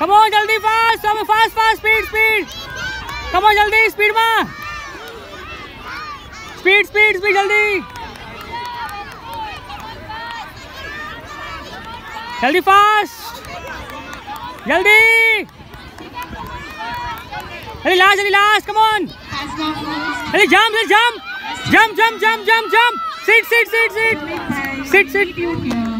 कम on जल्दी fast सब fast fast speed speed come on जल्दी स्पीड में स्पीड स्पीड स्पीड जल्दी जल्दी फास्ट जल्दी जल्दी लास्ट जल्दी लास्ट कम ऑन जल्दी जंप जल्दी jump jump jump jump jump jump seat seat seat seat seat sit